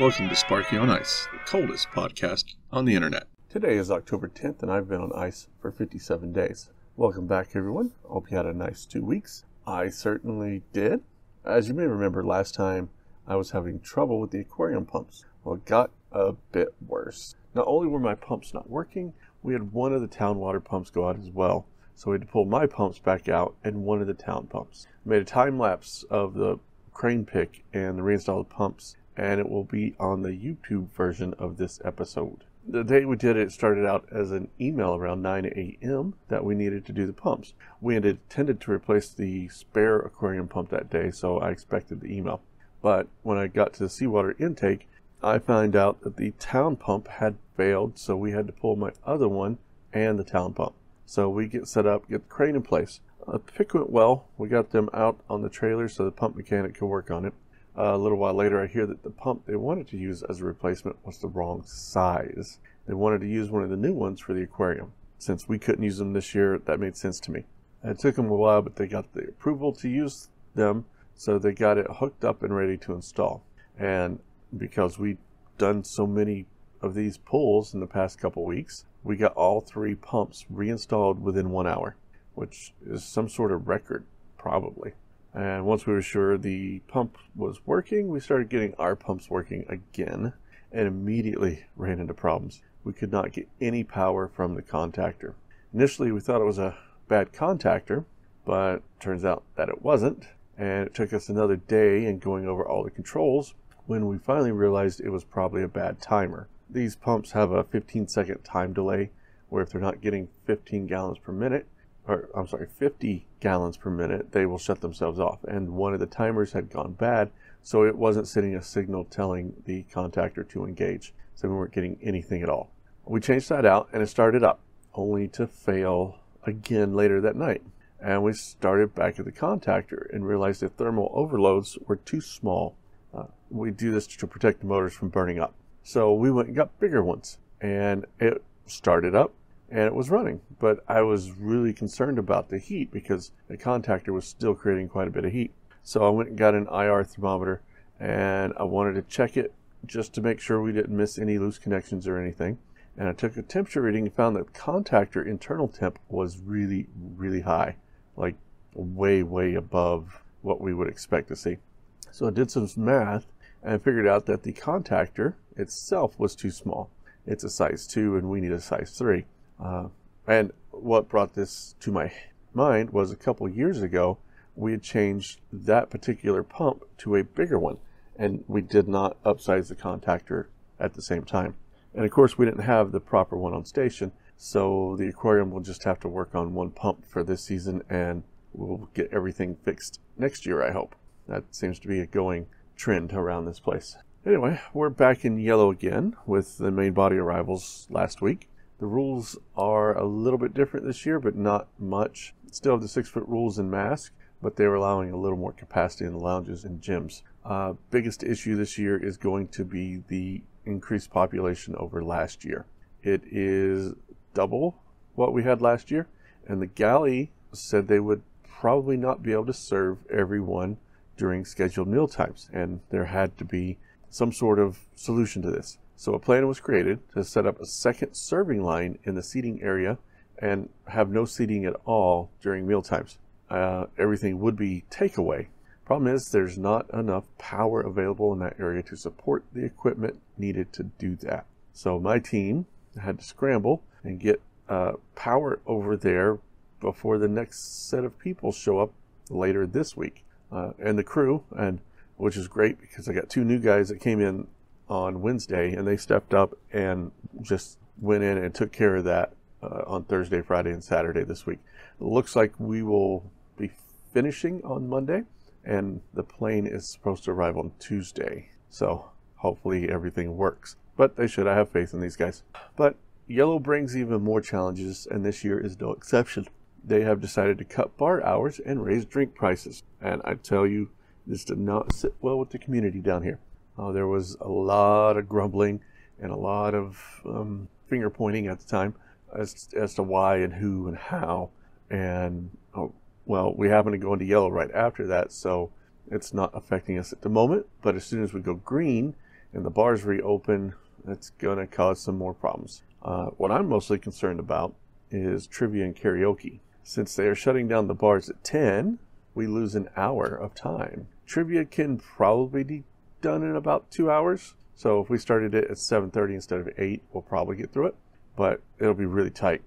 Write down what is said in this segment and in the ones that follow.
Welcome to Sparky on Ice, the coldest podcast on the internet. Today is October 10th, and I've been on ice for 57 days. Welcome back, everyone. Hope you had a nice two weeks. I certainly did. As you may remember, last time I was having trouble with the aquarium pumps. Well, it got a bit worse. Not only were my pumps not working, we had one of the town water pumps go out as well. So we had to pull my pumps back out and one of the town pumps. I made a time lapse of the crane pick and the reinstalled pumps, and it will be on the YouTube version of this episode the day we did it, started out as an email around 9 a.m. that we needed to do the pumps. We had intended to replace the spare aquarium pump that day, so I expected the email. But when I got to the seawater intake, I found out that the town pump had failed, so we had to pull my other one and the town pump. So we get set up, get the crane in place. Uh, pick went well. We got them out on the trailer so the pump mechanic could work on it. A little while later, I hear that the pump they wanted to use as a replacement was the wrong size. They wanted to use one of the new ones for the aquarium. Since we couldn't use them this year, that made sense to me. It took them a while, but they got the approval to use them, so they got it hooked up and ready to install. And because we've done so many of these pulls in the past couple weeks, we got all three pumps reinstalled within one hour, which is some sort of record, probably. And once we were sure the pump was working, we started getting our pumps working again and immediately ran into problems. We could not get any power from the contactor. Initially, we thought it was a bad contactor, but turns out that it wasn't. And it took us another day and going over all the controls when we finally realized it was probably a bad timer. These pumps have a 15 second time delay where if they're not getting 15 gallons per minute, or I'm sorry, 50 gallons per minute, they will shut themselves off. And one of the timers had gone bad, so it wasn't sending a signal telling the contactor to engage. So we weren't getting anything at all. We changed that out and it started up, only to fail again later that night. And we started back at the contactor and realized the thermal overloads were too small. Uh, we do this to protect the motors from burning up. So we went and got bigger ones and it started up and it was running. But I was really concerned about the heat because the contactor was still creating quite a bit of heat. So I went and got an IR thermometer and I wanted to check it just to make sure we didn't miss any loose connections or anything. And I took a temperature reading and found that contactor internal temp was really, really high, like way, way above what we would expect to see. So I did some math and figured out that the contactor itself was too small. It's a size 2 and we need a size 3. Uh, and what brought this to my mind was a couple years ago, we had changed that particular pump to a bigger one, and we did not upsize the contactor at the same time. And of course, we didn't have the proper one on station, so the aquarium will just have to work on one pump for this season, and we'll get everything fixed next year, I hope. That seems to be a going trend around this place. Anyway, we're back in yellow again with the main body arrivals last week. The rules are a little bit different this year, but not much. Still have the six foot rules and mask, but they're allowing a little more capacity in the lounges and gyms. Uh, biggest issue this year is going to be the increased population over last year. It is double what we had last year, and the galley said they would probably not be able to serve everyone during scheduled meal times, and there had to be some sort of solution to this. So a plan was created to set up a second serving line in the seating area and have no seating at all during meal times. Uh, everything would be takeaway. Problem is, there's not enough power available in that area to support the equipment needed to do that. So my team had to scramble and get uh, power over there before the next set of people show up later this week. Uh, and the crew, and which is great because I got two new guys that came in on Wednesday, and they stepped up and just went in and took care of that uh, on Thursday, Friday, and Saturday this week. It looks like we will be finishing on Monday, and the plane is supposed to arrive on Tuesday. So hopefully everything works. But they should. I have faith in these guys. But Yellow brings even more challenges, and this year is no exception. They have decided to cut bar hours and raise drink prices. And I tell you, this did not sit well with the community down here. Uh, there was a lot of grumbling and a lot of um, finger pointing at the time as, as to why and who and how. And oh, well, we happen to go into yellow right after that, so it's not affecting us at the moment. But as soon as we go green and the bars reopen, it's going to cause some more problems. Uh, what I'm mostly concerned about is trivia and karaoke. Since they are shutting down the bars at 10, we lose an hour of time. Trivia can probably done in about two hours. So if we started it at 7:30 instead of 8, we'll probably get through it. But it'll be really tight,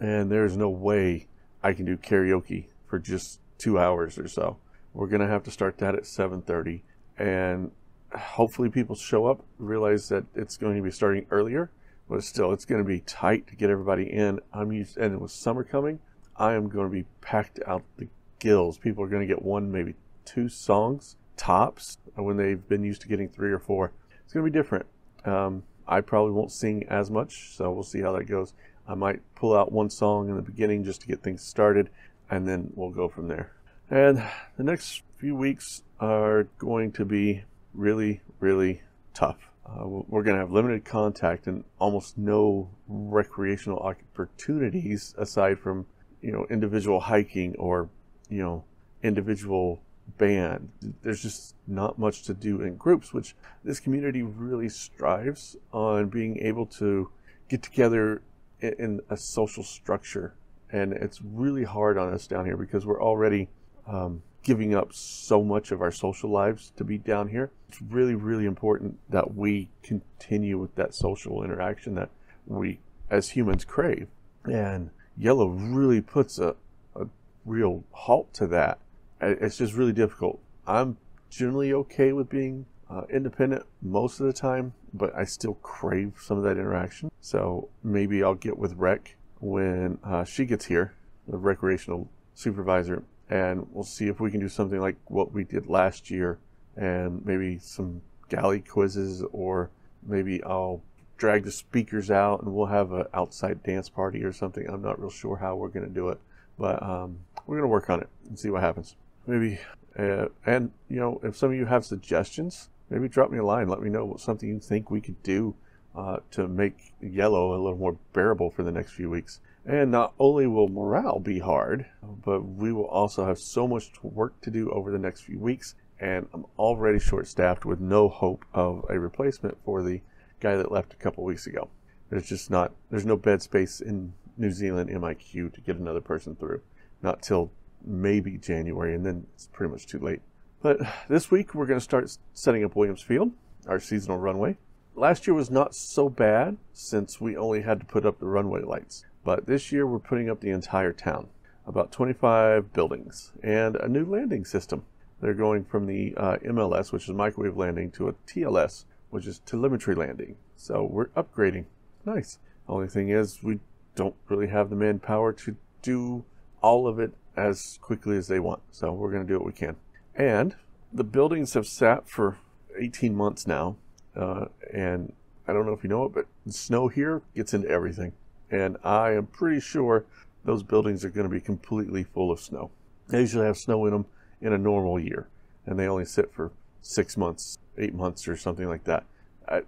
and there's no way I can do karaoke for just two hours or so. We're gonna have to start that at 7:30, and hopefully people show up, realize that it's going to be starting earlier. But still, it's going to be tight to get everybody in. I'm used, and with summer coming, I am going to be packed out the gills. People are going to get one, maybe two songs tops when they've been used to getting three or four. It's going to be different. Um, I probably won't sing as much, so we'll see how that goes. I might pull out one song in the beginning just to get things started, and then we'll go from there. And the next few weeks are going to be really, really tough. Uh, we're going to have limited contact and almost no recreational opportunities aside from, you know, individual hiking or, you know, individual band. There's just not much to do in groups, which this community really strives on being able to get together in a social structure. And it's really hard on us down here because we're already um, giving up so much of our social lives to be down here. It's really, really important that we continue with that social interaction that we as humans crave. And yellow really puts a, a real halt to that. It's just really difficult. I'm generally okay with being uh, independent most of the time, but I still crave some of that interaction. So maybe I'll get with Rec when uh, she gets here, the recreational supervisor, and we'll see if we can do something like what we did last year and maybe some galley quizzes or maybe I'll drag the speakers out and we'll have an outside dance party or something. I'm not real sure how we're going to do it, but um, we're going to work on it and see what happens. Maybe, uh, and you know, if some of you have suggestions, maybe drop me a line. Let me know what something you think we could do uh, to make yellow a little more bearable for the next few weeks. And not only will morale be hard, but we will also have so much work to do over the next few weeks. And I'm already short staffed with no hope of a replacement for the guy that left a couple weeks ago. There's just not, there's no bed space in New Zealand MIQ to get another person through. Not till maybe January, and then it's pretty much too late. But this week we're going to start setting up Williams Field, our seasonal runway. Last year was not so bad since we only had to put up the runway lights. But this year we're putting up the entire town, about 25 buildings, and a new landing system. They're going from the uh, MLS, which is microwave landing, to a TLS, which is telemetry landing. So we're upgrading. Nice. Only thing is, we don't really have the manpower to do all of it as quickly as they want. So we're going to do what we can. And the buildings have sat for 18 months now. Uh, and I don't know if you know it, but snow here gets into everything and I am pretty sure those buildings are going to be completely full of snow. They usually have snow in them in a normal year, and they only sit for six months, eight months, or something like that.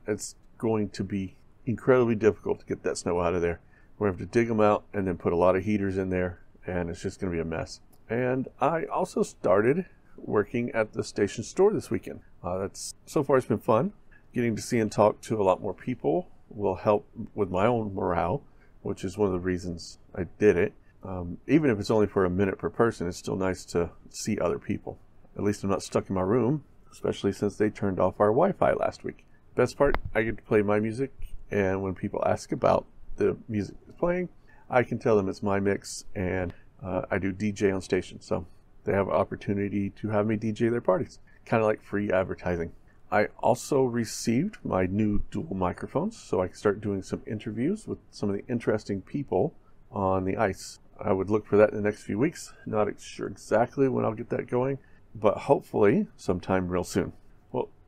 It's going to be incredibly difficult to get that snow out of there. We're going to have to dig them out and then put a lot of heaters in there, and it's just going to be a mess. And I also started working at the station store this weekend. Uh, that's so far it's been fun. Getting to see and talk to a lot more people will help with my own morale which is one of the reasons I did it. Um, even if it's only for a minute per person, it's still nice to see other people. At least I'm not stuck in my room, especially since they turned off our Wi Fi last week. Best part, I get to play my music, and when people ask about the music playing, I can tell them it's my mix, and uh, I do DJ on station. So they have an opportunity to have me DJ their parties, kind of like free advertising. I also received my new dual microphones so I can start doing some interviews with some of the interesting people on the ice. I would look for that in the next few weeks. Not sure exactly when I'll get that going, but hopefully sometime real soon.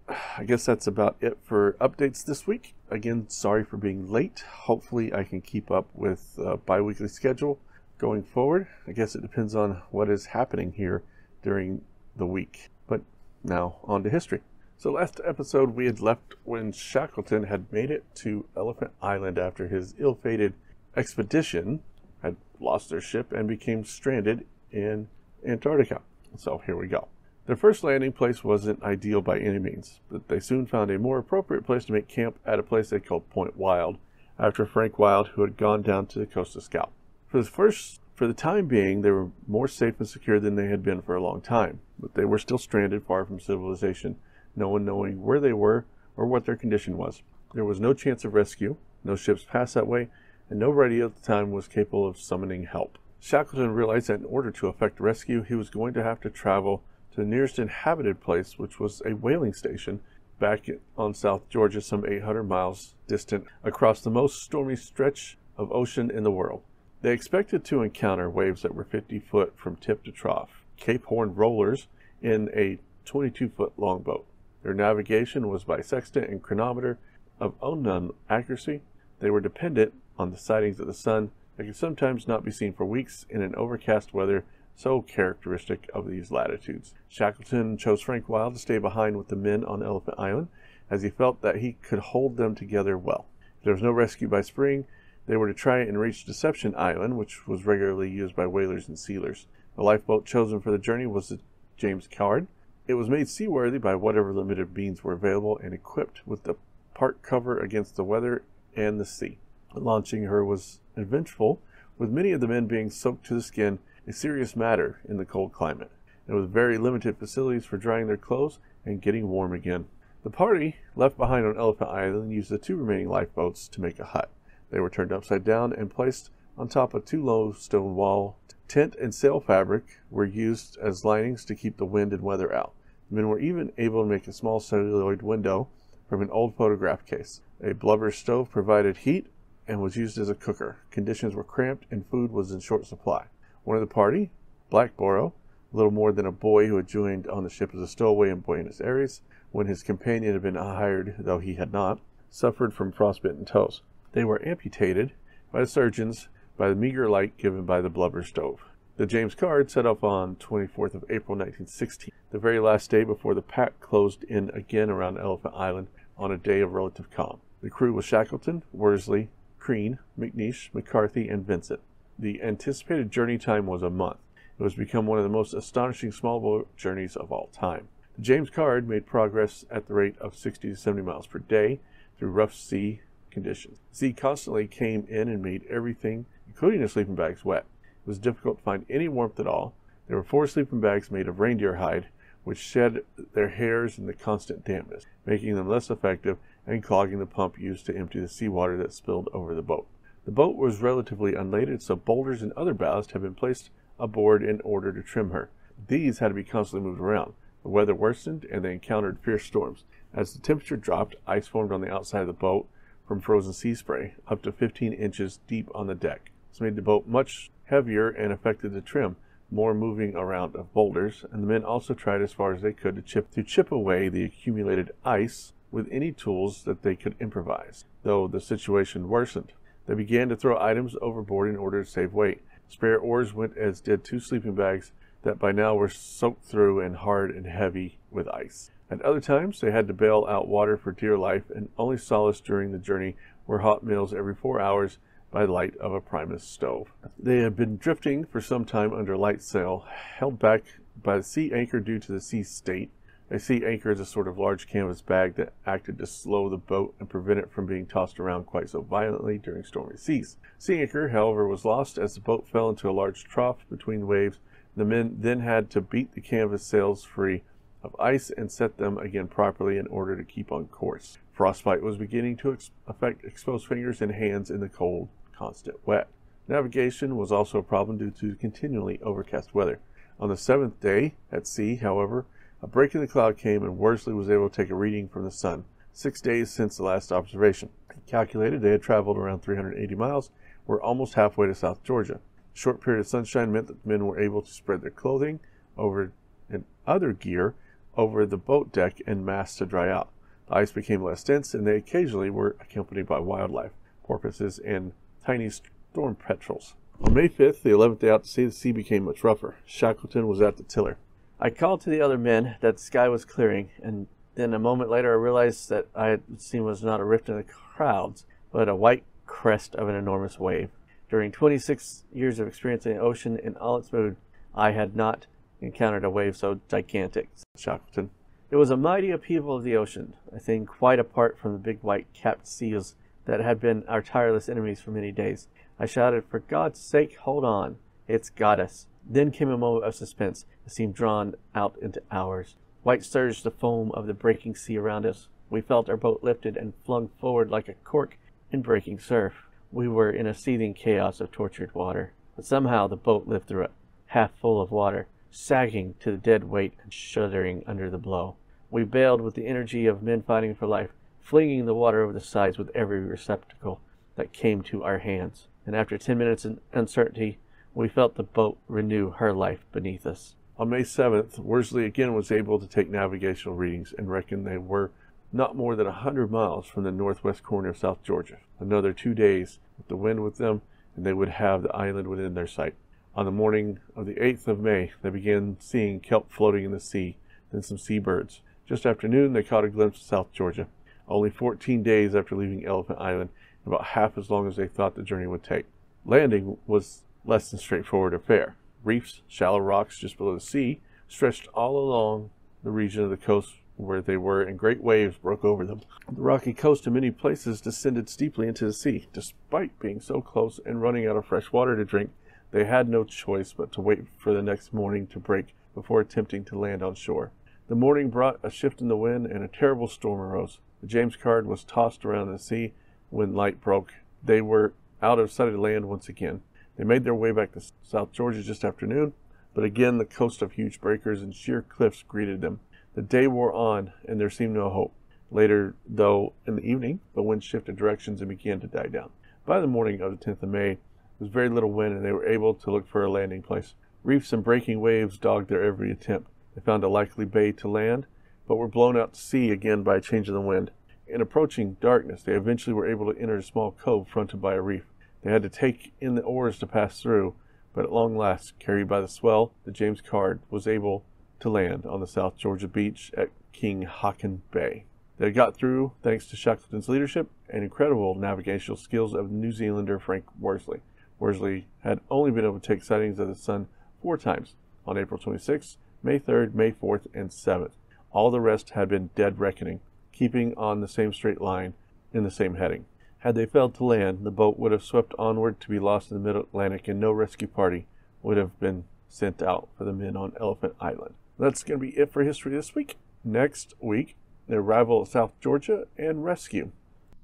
I guess that's about it for updates this week. Again, sorry for being late. Hopefully, I can keep up with uh, a bi weekly schedule going forward. I guess it depends on what is happening here during the week. But now, on to history. So, last episode, we had left when Shackleton had made it to Elephant Island after his ill fated expedition had lost their ship and became stranded in Antarctica. So, here we go. Their first landing place wasn't ideal by any means, but they soon found a more appropriate place to make camp at a place they called Point Wild, after Frank Wild, who had gone down to the coast to scout. For the first for the time being, they were more safe and secure than they had been for a long time, but they were still stranded far from civilization, no one knowing where they were or what their condition was. There was no chance of rescue, no ships passed that way, and nobody at the time was capable of summoning help. Shackleton realized that in order to effect rescue, he was going to have to travel the nearest inhabited place, which was a whaling station back on South Georgia, some 800 miles distant across the most stormy stretch of ocean in the world. They expected to encounter waves that were 50 foot from tip to trough, Cape Horn rollers in a 22 foot long boat. Their navigation was by sextant and chronometer of unknown accuracy. They were dependent on the sightings of the sun that could sometimes not be seen for weeks in an overcast weather so characteristic of these latitudes. Shackleton chose Frank Wild to stay behind with the men on Elephant Island, as he felt that he could hold them together well. If there was no rescue by spring, they were to try and reach Deception Island, which was regularly used by whalers and sealers. The lifeboat chosen for the journey was the James Caird. It was made seaworthy by whatever limited means were available and equipped with the part cover against the weather and the sea. Launching her was eventful, with many of the men being soaked to the skin a serious matter in the cold climate, and with very limited facilities for drying their clothes and getting warm again. The party left behind on Elephant Island used the two remaining lifeboats to make a hut. They were turned upside down and placed on top of two low stone wall. Tent and sail fabric were used as linings to keep the wind and weather out. The men were even able to make a small celluloid window from an old photograph case. A blubber stove provided heat and was used as a cooker. Conditions were cramped and food was in short supply. One of the party, Blackborow, little more than a boy who had joined on the ship as a stowaway in Buenos Aires, when his companion had been hired, though he had not, suffered from frostbitten toes. They were amputated by the surgeons by the meager light given by the blubber stove. The James Caird set off on 24th of April 1916, the very last day before the pack closed in again around Elephant Island on a day of relative calm. The crew was Shackleton, Worsley, Crean, McNeish, McCarthy, and Vincent. The anticipated journey time was a month. It was become one of the most astonishing small boat journeys of all time. The James Caird made progress at the rate of 60 to 70 miles per day through rough sea conditions. The sea constantly came in and made everything, including the sleeping bags, wet. It was difficult to find any warmth at all. There were four sleeping bags made of reindeer hide, which shed their hairs in the constant dampness, making them less effective and clogging the pump used to empty the seawater that spilled over the boat. The boat was relatively unladed, so boulders and other ballast had been placed aboard in order to trim her. These had to be constantly moved around. The weather worsened, and they encountered fierce storms. As the temperature dropped, ice formed on the outside of the boat from frozen sea spray, up to 15 inches deep on the deck. This made the boat much heavier and affected the trim, more moving around of boulders, and the men also tried as far as they could to chip to chip away the accumulated ice with any tools that they could improvise, though the situation worsened. They began to throw items overboard in order to save weight. Spare oars went as did two sleeping bags that by now were soaked through and hard and heavy with ice. At other times, they had to bail out water for dear life, and only solace during the journey were hot meals every four hours by light of a Primus stove. They had been drifting for some time under light sail, held back by the sea anchor due to the sea state a sea anchor is a sort of large canvas bag that acted to slow the boat and prevent it from being tossed around quite so violently during stormy seas. Sea anchor, however, was lost as the boat fell into a large trough between waves. The men then had to beat the canvas sails free of ice and set them again properly in order to keep on course. Frostbite was beginning to ex- affect exposed fingers and hands in the cold, constant wet. Navigation was also a problem due to continually overcast weather. On the seventh day at sea, however, a break in the cloud came, and Worsley was able to take a reading from the sun, six days since the last observation. He calculated they had traveled around 380 miles, were almost halfway to South Georgia. A short period of sunshine meant that the men were able to spread their clothing over and other gear over the boat deck and masts to dry out. The ice became less dense, and they occasionally were accompanied by wildlife, porpoises, and tiny storm petrels. On May 5th, the 11th day out to sea, the sea became much rougher. Shackleton was at the tiller. I called to the other men that the sky was clearing, and then a moment later I realized that I had seen was not a rift in the clouds, but a white crest of an enormous wave. During 26 years of experience in the ocean in all its mood, I had not encountered a wave so gigantic, said Shackleton. It was a mighty upheaval of the ocean, a thing quite apart from the big white capped seals that had been our tireless enemies for many days. I shouted, For God's sake, hold on. It's got us. Then came a moment of suspense that seemed drawn out into hours. White surged the foam of the breaking sea around us. We felt our boat lifted and flung forward like a cork in breaking surf. We were in a seething chaos of tortured water, but somehow the boat lived through it, half full of water, sagging to the dead weight and shuddering under the blow. We bailed with the energy of men fighting for life, flinging the water over the sides with every receptacle that came to our hands. And after ten minutes of uncertainty, we felt the boat renew her life beneath us. On May 7th, Worsley again was able to take navigational readings and reckoned they were not more than a hundred miles from the northwest corner of South Georgia. Another two days with the wind with them, and they would have the island within their sight. On the morning of the 8th of May, they began seeing kelp floating in the sea, then some seabirds. Just after noon, they caught a glimpse of South Georgia, only 14 days after leaving Elephant Island, about half as long as they thought the journey would take. Landing was less than straightforward affair. Reefs, shallow rocks just below the sea, stretched all along the region of the coast where they were, and great waves broke over them. The rocky coast in many places descended steeply into the sea. Despite being so close and running out of fresh water to drink, they had no choice but to wait for the next morning to break before attempting to land on shore. The morning brought a shift in the wind, and a terrible storm arose. The James Caird was tossed around the sea when light broke. They were out of sight of land once again. They made their way back to South Georgia just after noon, but again the coast of huge breakers and sheer cliffs greeted them. The day wore on, and there seemed no hope. Later, though, in the evening, the wind shifted directions and began to die down. By the morning of the 10th of May, there was very little wind, and they were able to look for a landing place. Reefs and breaking waves dogged their every attempt. They found a likely bay to land, but were blown out to sea again by a change in the wind. In approaching darkness, they eventually were able to enter a small cove fronted by a reef. They had to take in the oars to pass through, but at long last, carried by the swell, the James Caird was able to land on the South Georgia beach at King Haakon Bay. They got through thanks to Shackleton's leadership and incredible navigational skills of New Zealander Frank Worsley. Worsley had only been able to take sightings of the sun four times on April 26th, May 3rd, May 4th, and 7th. All the rest had been dead reckoning, keeping on the same straight line in the same heading. Had they failed to land, the boat would have swept onward to be lost in the mid Atlantic, and no rescue party would have been sent out for the men on Elephant Island. That's going to be it for history this week. Next week, the arrival of South Georgia and rescue.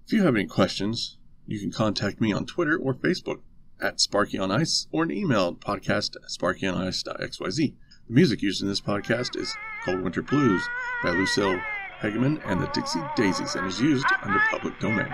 If you have any questions, you can contact me on Twitter or Facebook at Sparky on Ice or an email podcast at sparkyonice.xyz. The music used in this podcast is Cold Winter Blues by Lucille Hegamin and the Dixie Daisies and is used under public domain.